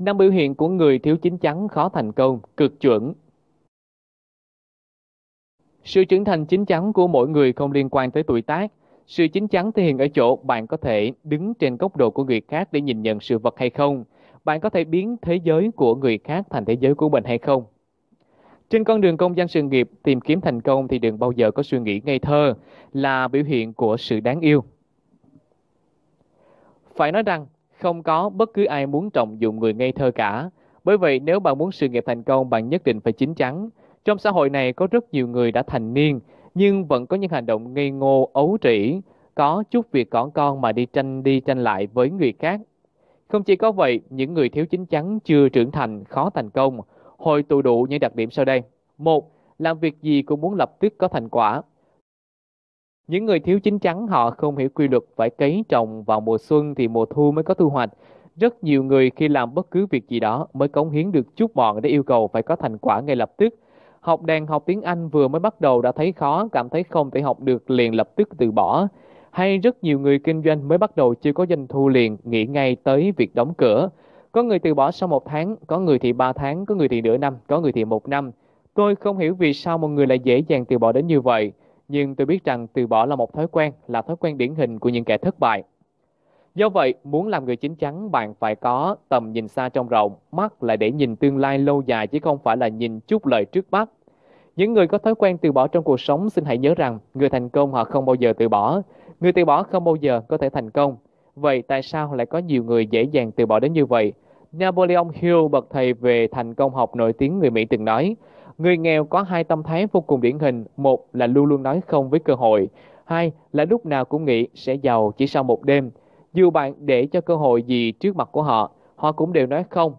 Năm biểu hiện của người thiếu chín chắn khó thành công, cực chuẩn. Sự trưởng thành chín chắn của mỗi người không liên quan tới tuổi tác. Sự chín chắn thể hiện ở chỗ bạn có thể đứng trên góc độ của người khác để nhìn nhận sự vật hay không. Bạn có thể biến thế giới của người khác thành thế giới của mình hay không. Trên con đường công danh sự nghiệp, tìm kiếm thành công thì đừng bao giờ có suy nghĩ ngây thơ là biểu hiện của sự đáng yêu. Phải nói rằng, không có bất cứ ai muốn trọng dụng người ngây thơ cả. Bởi vậy, nếu bạn muốn sự nghiệp thành công, bạn nhất định phải chín chắn. Trong xã hội này có rất nhiều người đã thành niên, nhưng vẫn có những hành động ngây ngô, ấu trĩ, có chút việc cỏn con mà đi tranh đi tranh lại với người khác. Không chỉ có vậy, những người thiếu chín chắn chưa trưởng thành khó thành công, hồi tụ đủ những đặc điểm sau đây. Một, làm việc gì cũng muốn lập tức có thành quả. Những người thiếu chín chắn họ không hiểu quy luật phải cấy trồng vào mùa xuân thì mùa thu mới có thu hoạch. Rất nhiều người khi làm bất cứ việc gì đó mới cống hiến được chút mọn để yêu cầu phải có thành quả ngay lập tức. Học đàn học tiếng Anh vừa mới bắt đầu đã thấy khó, cảm thấy không thể học được liền lập tức từ bỏ. Hay rất nhiều người kinh doanh mới bắt đầu chưa có doanh thu liền, nghĩ ngay tới việc đóng cửa. Có người từ bỏ sau một tháng, có người thì ba tháng, có người thì nửa năm, có người thì một năm. Tôi không hiểu vì sao một người lại dễ dàng từ bỏ đến như vậy, nhưng tôi biết rằng từ bỏ là một thói quen, là thói quen điển hình của những kẻ thất bại. Do vậy, muốn làm người chính chắn, bạn phải có tầm nhìn xa trong rộng, mắt là để nhìn tương lai lâu dài chứ không phải là nhìn chút lời trước mắt. Những người có thói quen từ bỏ trong cuộc sống xin hãy nhớ rằng người thành công họ không bao giờ từ bỏ, người từ bỏ không bao giờ có thể thành công. Vậy tại sao lại có nhiều người dễ dàng từ bỏ đến như vậy? Napoleon Hill, bậc thầy về thành công học nổi tiếng người Mỹ từng nói, người nghèo có hai tâm thái vô cùng điển hình, một là luôn luôn nói không với cơ hội, hai là lúc nào cũng nghĩ sẽ giàu chỉ sau một đêm. Dù bạn để cho cơ hội gì trước mặt của họ, họ cũng đều nói không.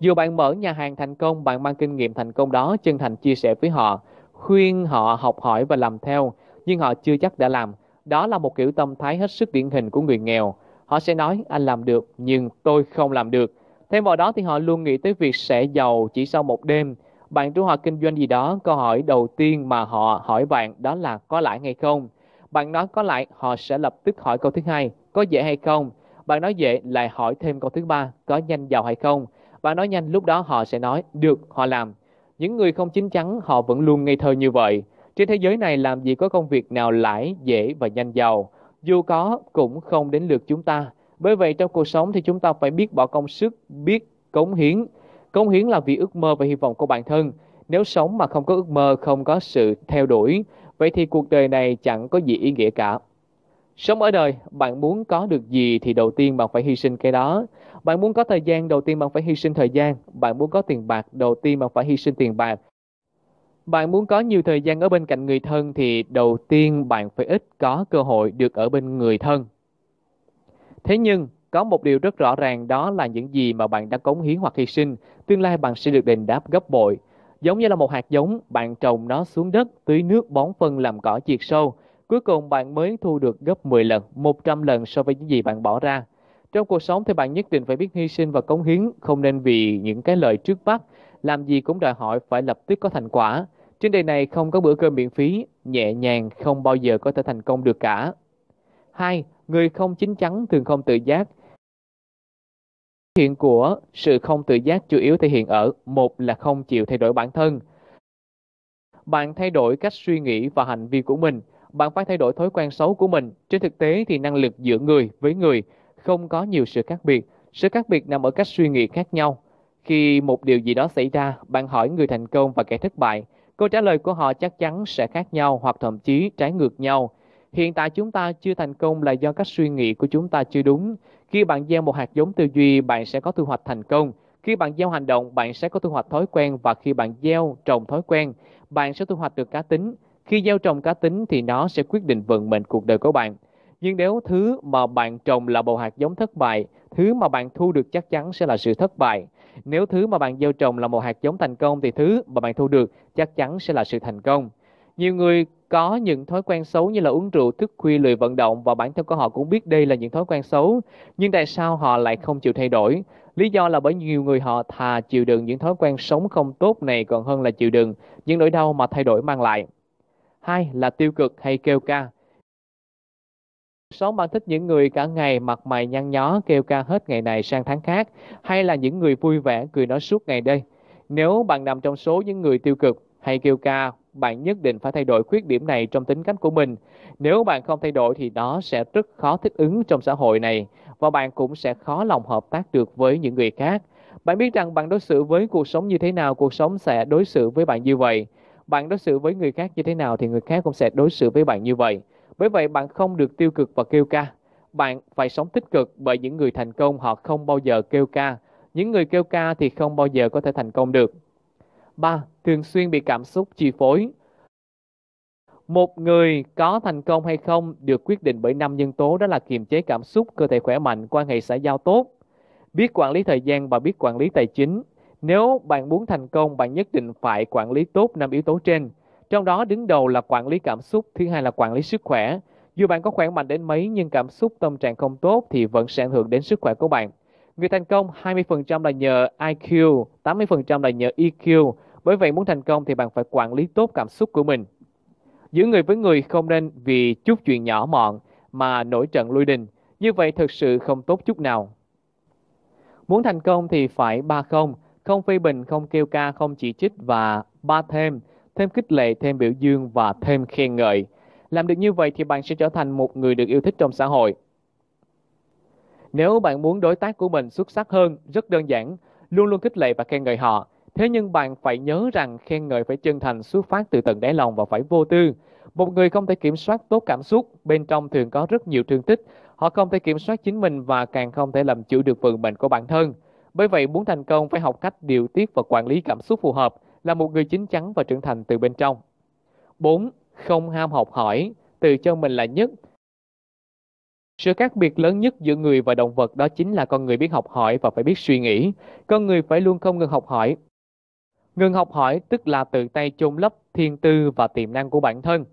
Dù bạn mở nhà hàng thành công, bạn mang kinh nghiệm thành công đó chân thành chia sẻ với họ, khuyên họ học hỏi và làm theo, nhưng họ chưa chắc đã làm. Đó là một kiểu tâm thái hết sức điển hình của người nghèo. Họ sẽ nói anh làm được nhưng tôi không làm được. Thêm vào đó thì họ luôn nghĩ tới việc sẽ giàu chỉ sau một đêm. Bạn trong họ kinh doanh gì đó, câu hỏi đầu tiên mà họ hỏi bạn đó là có lãi hay không. Bạn nói có lãi, họ sẽ lập tức hỏi câu thứ hai, có dễ hay không. Bạn nói dễ lại hỏi thêm câu thứ ba, có nhanh giàu hay không. Bạn nói nhanh lúc đó họ sẽ nói được, họ làm. Những người không chín chắn họ vẫn luôn ngây thơ như vậy. Trên thế giới này làm gì có công việc nào lãi, dễ và nhanh giàu. Dù có cũng không đến lượt chúng ta. Bởi vậy trong cuộc sống thì chúng ta phải biết bỏ công sức, biết cống hiến. Cống hiến là vì ước mơ và hy vọng của bản thân. Nếu sống mà không có ước mơ, không có sự theo đuổi, vậy thì cuộc đời này chẳng có gì ý nghĩa cả. Sống ở đời, bạn muốn có được gì thì đầu tiên bạn phải hy sinh cái đó. Bạn muốn có thời gian, đầu tiên bạn phải hy sinh thời gian. Bạn muốn có tiền bạc, đầu tiên bạn phải hy sinh tiền bạc. Bạn muốn có nhiều thời gian ở bên cạnh người thân thì đầu tiên bạn phải ít có cơ hội được ở bên người thân. Thế nhưng, có một điều rất rõ ràng đó là những gì mà bạn đã cống hiến hoặc hy sinh, tương lai bạn sẽ được đền đáp gấp bội. Giống như là một hạt giống, bạn trồng nó xuống đất, tưới nước, bón phân làm cỏ diệt sâu. Cuối cùng bạn mới thu được gấp 10 lần, 100 lần so với những gì bạn bỏ ra. Trong cuộc sống thì bạn nhất định phải biết hy sinh và cống hiến, không nên vì những cái lời trước mắt, làm gì cũng đòi hỏi phải lập tức có thành quả. Trên đời này không có bữa cơm miễn phí, nhẹ nhàng không bao giờ có thể thành công được cả. Hai, người không chín chắn thường không tự giác. Hiện của sự không tự giác chủ yếu thể hiện ở một là không chịu thay đổi bản thân. Bạn thay đổi cách suy nghĩ và hành vi của mình, bạn phải thay đổi thói quen xấu của mình. Trên thực tế thì năng lực giữa người với người không có nhiều sự khác biệt. Sự khác biệt nằm ở cách suy nghĩ khác nhau. Khi một điều gì đó xảy ra, bạn hỏi người thành công và kẻ thất bại, câu trả lời của họ chắc chắn sẽ khác nhau hoặc thậm chí trái ngược nhau. Hiện tại chúng ta chưa thành công là do cách suy nghĩ của chúng ta chưa đúng. Khi bạn gieo một hạt giống tư duy, bạn sẽ có thu hoạch thành công. Khi bạn gieo hành động, bạn sẽ có thu hoạch thói quen và khi bạn gieo trồng thói quen, bạn sẽ thu hoạch được cá tính. Khi gieo trồng cá tính thì nó sẽ quyết định vận mệnh cuộc đời của bạn. Nhưng nếu thứ mà bạn trồng là bộ hạt giống thất bại, thứ mà bạn thu được chắc chắn sẽ là sự thất bại. Nếu thứ mà bạn gieo trồng là một hạt giống thành công thì thứ mà bạn thu được chắc chắn sẽ là sự thành công. Nhiều người có những thói quen xấu như là uống rượu, thức khuya, lười vận động và bản thân của họ cũng biết đây là những thói quen xấu. Nhưng tại sao họ lại không chịu thay đổi? Lý do là bởi nhiều người họ thà chịu đựng những thói quen sống không tốt này còn hơn là chịu đựng những nỗi đau mà thay đổi mang lại. Hai là tiêu cực hay kêu ca. Sống bạn thích những người cả ngày mặt mày nhăn nhó kêu ca hết ngày này sang tháng khác hay là những người vui vẻ cười nói suốt ngày đây? Nếu bạn nằm trong số những người tiêu cực hay kêu ca, bạn nhất định phải thay đổi khuyết điểm này trong tính cách của mình. Nếu bạn không thay đổi thì đó sẽ rất khó thích ứng trong xã hội này và bạn cũng sẽ khó lòng hợp tác được với những người khác. Bạn biết rằng bạn đối xử với cuộc sống như thế nào, cuộc sống sẽ đối xử với bạn như vậy. Bạn đối xử với người khác như thế nào thì người khác cũng sẽ đối xử với bạn như vậy. Bởi vậy bạn không được tiêu cực và kêu ca. Bạn phải sống tích cực bởi những người thành công họ không bao giờ kêu ca. Những người kêu ca thì không bao giờ có thể thành công được. 3. Thường xuyên bị cảm xúc chi phối. Một người có thành công hay không được quyết định bởi năm nhân tố đó là kiềm chế cảm xúc, cơ thể khỏe mạnh, quan hệ xã giao tốt, biết quản lý thời gian và biết quản lý tài chính. Nếu bạn muốn thành công, bạn nhất định phải quản lý tốt năm yếu tố trên. Trong đó đứng đầu là quản lý cảm xúc, thứ hai là quản lý sức khỏe. Dù bạn có khỏe mạnh đến mấy nhưng cảm xúc tâm trạng không tốt thì vẫn sẽ ảnh hưởng đến sức khỏe của bạn. Người thành công 20% là nhờ IQ, 80% là nhờ EQ. Bởi vậy muốn thành công thì bạn phải quản lý tốt cảm xúc của mình. giữa người với người không nên vì chút chuyện nhỏ mọn mà nổi trận lui đình. Như vậy thực sự không tốt chút nào. Muốn thành công thì phải ba không, không phê bình, không kêu ca, không chỉ trích và ba thêm, thêm khích lệ, thêm biểu dương và thêm khen ngợi. Làm được như vậy thì bạn sẽ trở thành một người được yêu thích trong xã hội. Nếu bạn muốn đối tác của mình xuất sắc hơn, rất đơn giản, luôn luôn khích lệ và khen ngợi họ. Thế nhưng bạn phải nhớ rằng khen ngợi phải chân thành xuất phát từ tận đáy lòng và phải vô tư. Một người không thể kiểm soát tốt cảm xúc, bên trong thường có rất nhiều thương tích. Họ không thể kiểm soát chính mình và càng không thể làm chủ được vận mệnh của bản thân. Bởi vậy, muốn thành công phải học cách điều tiết và quản lý cảm xúc phù hợp, là một người chín chắn và trưởng thành từ bên trong. 4. Không ham học hỏi, tự cho mình là nhất. Sự khác biệt lớn nhất giữa người và động vật đó chính là con người biết học hỏi và phải biết suy nghĩ. Con người phải luôn không ngừng học hỏi. Ngừng học hỏi tức là tự tay chôn lấp thiên tư và tiềm năng của bản thân.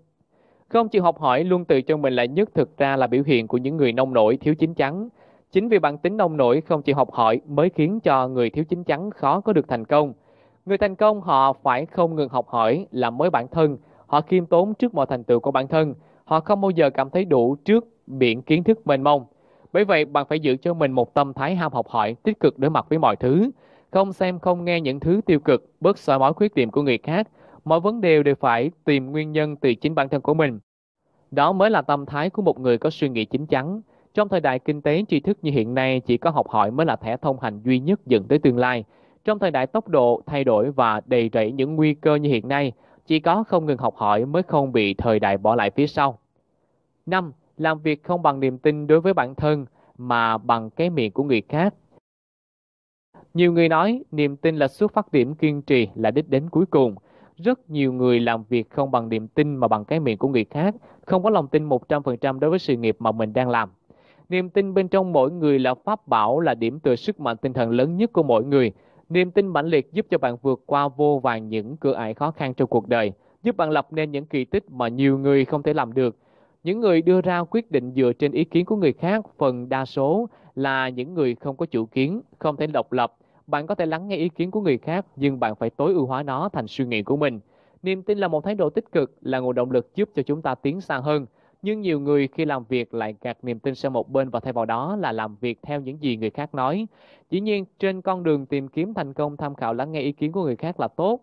Không chịu học hỏi luôn tự cho mình là nhất thực ra là biểu hiện của những người nông nổi thiếu chính chắn. Chính vì bản tính nông nổi không chịu học hỏi mới khiến cho người thiếu chính chắn khó có được thành công. Người thành công họ phải không ngừng học hỏi, làm mới bản thân, họ khiêm tốn trước mọi thành tựu của bản thân, họ không bao giờ cảm thấy đủ trước biển kiến thức mênh mông. Bởi vậy, bạn phải giữ cho mình một tâm thái ham học hỏi, tích cực đối mặt với mọi thứ, không xem không nghe những thứ tiêu cực, bớt soi mói khuyết điểm của người khác. Mọi vấn đề đều phải tìm nguyên nhân từ chính bản thân của mình. Đó mới là tâm thái của một người có suy nghĩ chính chắn. Trong thời đại kinh tế tri thức như hiện nay, chỉ có học hỏi mới là thẻ thông hành duy nhất dẫn tới tương lai. Trong thời đại tốc độ thay đổi và đầy rẫy những nguy cơ như hiện nay, chỉ có không ngừng học hỏi mới không bị thời đại bỏ lại phía sau. 5. Làm việc không bằng niềm tin đối với bản thân mà bằng cái miệng của người khác. Nhiều người nói niềm tin là xuất phát điểm kiên trì là đích đến cuối cùng. Rất nhiều người làm việc không bằng niềm tin mà bằng cái miệng của người khác, không có lòng tin 100% đối với sự nghiệp mà mình đang làm. Niềm tin bên trong mỗi người là pháp bảo, là điểm tựa sức mạnh tinh thần lớn nhất của mỗi người. Niềm tin mãnh liệt giúp cho bạn vượt qua vô vàng những cửa ải khó khăn trong cuộc đời, giúp bạn lập nên những kỳ tích mà nhiều người không thể làm được. Những người đưa ra quyết định dựa trên ý kiến của người khác, phần đa số là những người không có chủ kiến, không thể độc lập. Bạn có thể lắng nghe ý kiến của người khác, nhưng bạn phải tối ưu hóa nó thành suy nghĩ của mình. Niềm tin là một thái độ tích cực, là nguồn động lực giúp cho chúng ta tiến xa hơn. Nhưng nhiều người khi làm việc lại gạt niềm tin sang một bên và thay vào đó là làm việc theo những gì người khác nói. Dĩ nhiên, trên con đường tìm kiếm thành công tham khảo lắng nghe ý kiến của người khác là tốt.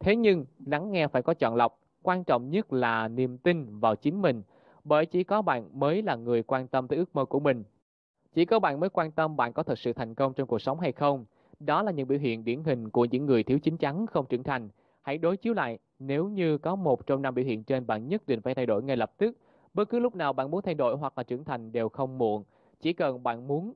Thế nhưng, lắng nghe phải có chọn lọc. Quan trọng nhất là niềm tin vào chính mình. Bởi chỉ có bạn mới là người quan tâm tới ước mơ của mình. Chỉ có bạn mới quan tâm bạn có thực sự thành công trong cuộc sống hay không. Đó là những biểu hiện điển hình của những người thiếu chính chắn, không trưởng thành. Hãy đối chiếu lại, nếu như có một trong năm biểu hiện trên bạn nhất định phải thay đổi ngay lập tức Bất cứ lúc nào bạn muốn thay đổi hoặc là trưởng thành đều không muộn. Chỉ cần bạn muốn,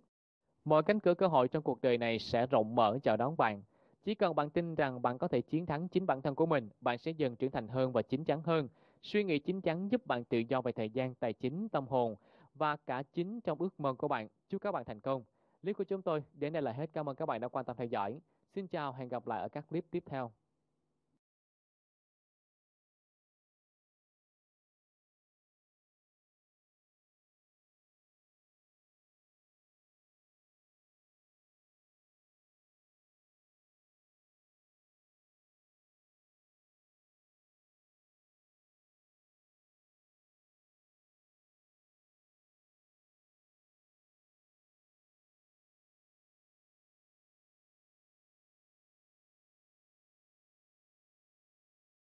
mọi cánh cửa cơ hội trong cuộc đời này sẽ rộng mở chào đón bạn. Chỉ cần bạn tin rằng bạn có thể chiến thắng chính bản thân của mình, bạn sẽ dần trưởng thành hơn và chín chắn hơn. Suy nghĩ chín chắn giúp bạn tự do về thời gian, tài chính, tâm hồn và cả chính trong ước mơ của bạn. Chúc các bạn thành công. Clip của chúng tôi đến đây là hết. Cảm ơn các bạn đã quan tâm theo dõi. Xin chào, hẹn gặp lại ở các clip tiếp theo.